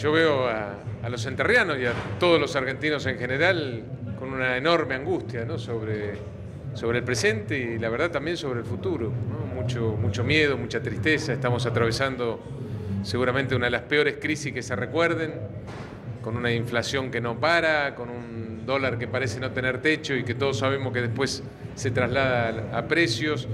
Yo veo a, a los enterrianos y a todos los argentinos en general con una enorme angustia ¿no? sobre, sobre el presente y la verdad también sobre el futuro. ¿no? Mucho, mucho miedo, mucha tristeza. Estamos atravesando seguramente una de las peores crisis que se recuerden, con una inflación que no para, con un dólar que parece no tener techo y que todos sabemos que después se traslada a precios.